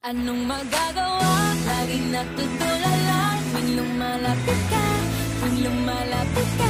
Anong magagawa? Laging natutulala Tuwing lumalapit ka Tuwing lumalapit ka